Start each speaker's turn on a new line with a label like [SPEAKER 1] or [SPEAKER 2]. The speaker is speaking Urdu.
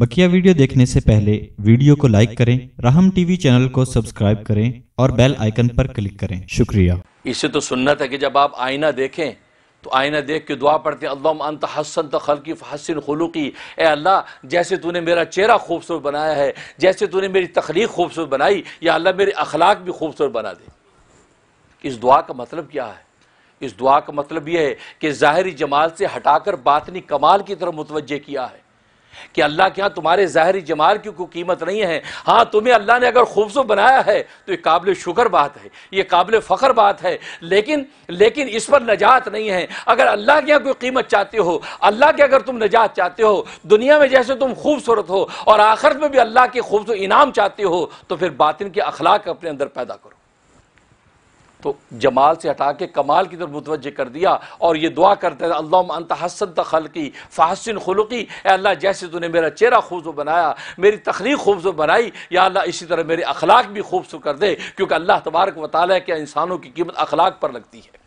[SPEAKER 1] بکیا ویڈیو دیکھنے سے پہلے ویڈیو کو لائک کریں راہم ٹی وی چینل کو سبسکرائب کریں اور بیل آئیکن پر کلک کریں۔ شکریہ۔
[SPEAKER 2] اس سے تو سنت ہے کہ جب آپ آئینہ دیکھیں، تو آئینہ دیکھ کے دعا پڑھتے ہیں، اللہم انت حسن خلقی فحسن خلوقی اے اللہ، جیسے تو نے میرا چہرہ خوبصورت بنایا ہے، جیسے تو نے میری تخلیق خوبصورت بنائی، یا اللہ میرے اخلاق بھی خوبصورت بنا دے۔ اس دعا کا مطلب کیا ہے؟ اس دعا کا مطلب یہ ہے کہ ظاہری جمال سے ہٹا کر باطنی کمال کی طرف متوجہ کیا ہے۔ کہ اللہ کے ہاں تمہارے ظاہری جمال کی کوئی قیمت نہیں ہے۔ ہاں تمہیں اللہ نے اگر خوبصورت بنایا ہے تو یہ قابل شکر بات ہے، یہ قابل فخر بات ہے۔ لیکن لیکن اس پر نجات نہیں ہے۔ اگر اللہ کے ہاں کوئی قیمت چاہتے ہو، اللہ کے اگر تم نجات چاہتے ہو، دنیا میں جیسے تم خوبصورت ہو اور آخرت میں بھی اللہ کے خوبصورت انعام چاہتے ہو، تو پھر باطن کے اخلاق اپنے اندر پیدا کرو۔ تو جمال سے ہٹا کے کمال کی طرف متوجہ کر دیا اور یہ دعا کرتے ہیں اللہم انت حسن خلقی، فحسن خلقی، اے اللہ جیسے تو نے میرا چہرہ خوبصورت بنایا، میری تخلیق خوبصورت بنائی، یا اللہ اسی طرح میرے اخلاق بھی خوبصورت کر دے، کیونکہ اللہ تبارک و تعالیٰ کے انسانوں کی قیمت اخلاق پر لگتی ہے۔